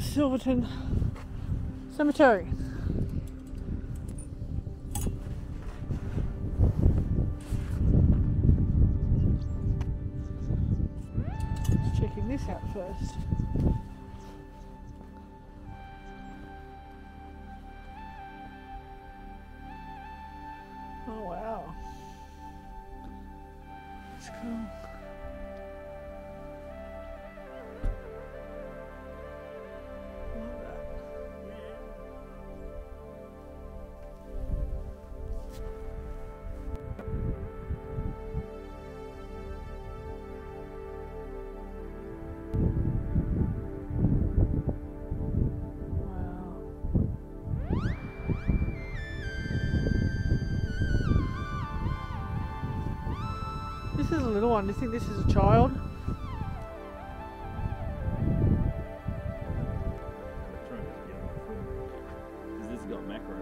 Silverton Cemetery. Just checking this out first. Oh wow. It's cool. This is a little one. Do you think this is a child? This got macro.